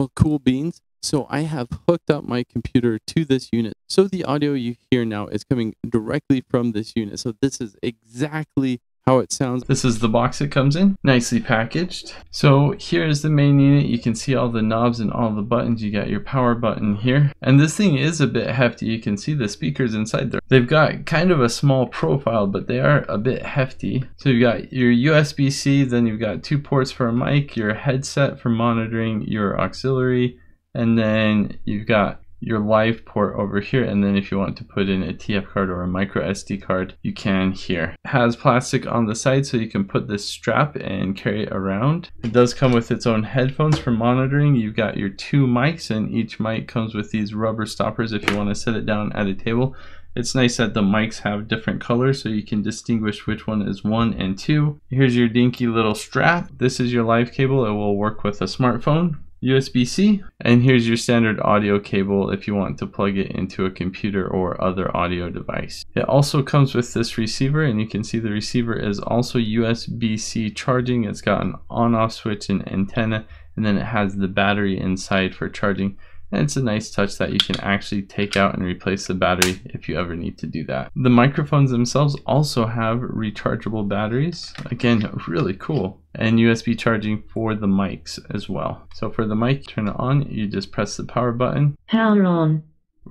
Well, cool beans. So I have hooked up my computer to this unit. So the audio you hear now is coming directly from this unit. So this is exactly how it sounds. This is the box it comes in, nicely packaged. So here's the main unit. You can see all the knobs and all the buttons. You got your power button here. And this thing is a bit hefty. You can see the speakers inside there. They've got kind of a small profile, but they are a bit hefty. So you've got your USB-C, then you've got two ports for a mic, your headset for monitoring your auxiliary, and then you've got your live port over here and then if you want to put in a TF card or a micro SD card you can here. It has plastic on the side so you can put this strap and carry it around. It does come with its own headphones for monitoring. You've got your two mics and each mic comes with these rubber stoppers if you want to set it down at a table. It's nice that the mics have different colors so you can distinguish which one is one and two. Here's your dinky little strap. This is your live cable. It will work with a smartphone. USB-C and here's your standard audio cable if you want to plug it into a computer or other audio device. It also comes with this receiver and you can see the receiver is also USB-C charging. It's got an on-off switch and antenna and then it has the battery inside for charging. And it's a nice touch that you can actually take out and replace the battery if you ever need to do that. The microphones themselves also have rechargeable batteries. Again, really cool. And USB charging for the mics as well. So for the mic, turn it on, you just press the power button. Power on.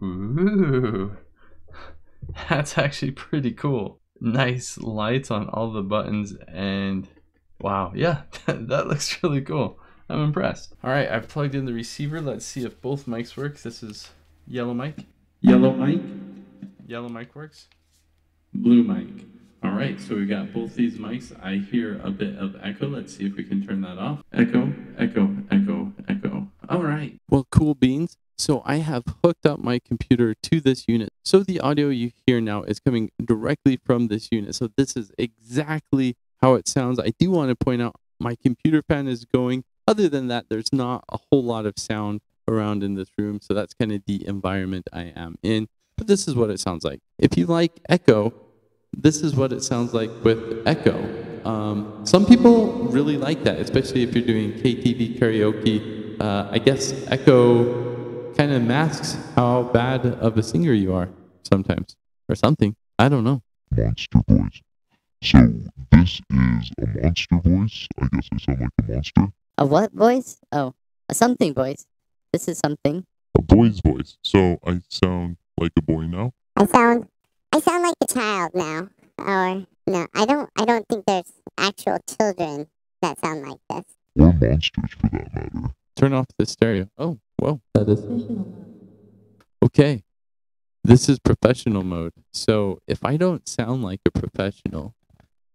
Ooh, that's actually pretty cool. Nice lights on all the buttons and wow, yeah, that looks really cool. I'm impressed. All right, I've plugged in the receiver. Let's see if both mics work. This is yellow mic. Yellow mic, Yellow mic works. blue mic. All right, so we got both these mics. I hear a bit of echo. Let's see if we can turn that off. Echo, echo, echo, echo. All right. Well, cool beans. So I have hooked up my computer to this unit. So the audio you hear now is coming directly from this unit. So this is exactly how it sounds. I do want to point out my computer fan is going other than that, there's not a whole lot of sound around in this room. So that's kind of the environment I am in. But this is what it sounds like. If you like echo, this is what it sounds like with echo. Um, some people really like that, especially if you're doing KTV karaoke. Uh, I guess echo kind of masks how bad of a singer you are sometimes, or something. I don't know. monster voice. So this is a monster voice. I guess I sound like a monster. A what voice? Oh, a something voice. This is something. A boy's voice. So I sound like a boy now. I sound I sound like a child now. Or no, I don't I don't think there's actual children that sound like this. Or monsters for that matter. Turn off the stereo. Oh, whoa. That is. Okay. This is professional mode. So if I don't sound like a professional,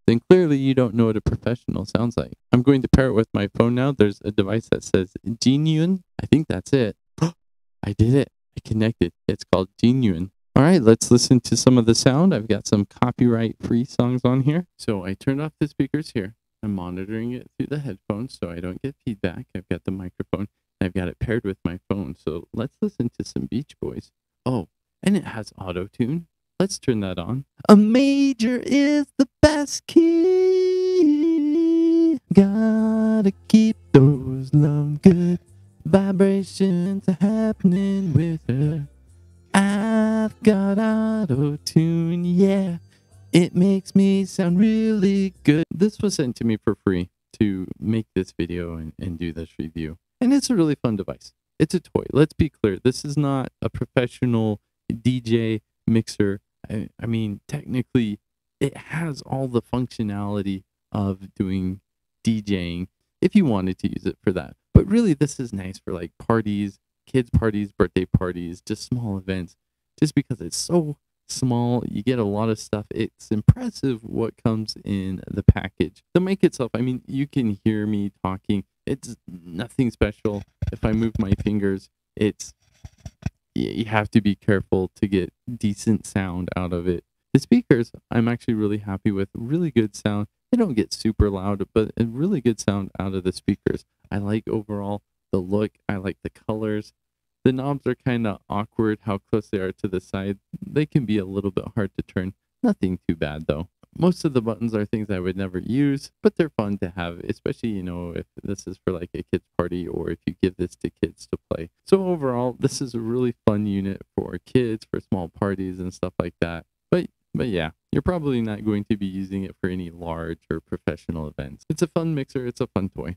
then clearly you don't know what a professional sounds like. I'm going to pair it with my phone now. There's a device that says Genuine. I think that's it. I did it. I connected. It's called Genuine. All right, let's listen to some of the sound. I've got some copyright free songs on here. So I turned off the speakers here. I'm monitoring it through the headphones so I don't get feedback. I've got the microphone. I've got it paired with my phone. So let's listen to some Beach Boys. Oh, and it has auto tune. Let's turn that on. A major is the best key. Gotta keep those love good vibrations happening with her. I've got auto tune, yeah. It makes me sound really good. This was sent to me for free to make this video and, and do this review. And it's a really fun device. It's a toy. Let's be clear. This is not a professional DJ mixer. I, I mean, technically, it has all the functionality of doing DJing if you wanted to use it for that. But really, this is nice for like parties, kids' parties, birthday parties, just small events. Just because it's so small, you get a lot of stuff. It's impressive what comes in the package. The mic itself, I mean, you can hear me talking. It's nothing special. If I move my fingers, it's you have to be careful to get decent sound out of it. The speakers, I'm actually really happy with. Really good sound. They don't get super loud, but a really good sound out of the speakers. I like overall the look. I like the colors. The knobs are kind of awkward how close they are to the side. They can be a little bit hard to turn. Nothing too bad though. Most of the buttons are things I would never use, but they're fun to have, especially, you know, if this is for like a kid's party or if you give this to kids to play. So overall, this is a really fun unit for kids, for small parties and stuff like that. But but yeah, you're probably not going to be using it for any large or professional events. It's a fun mixer, it's a fun toy.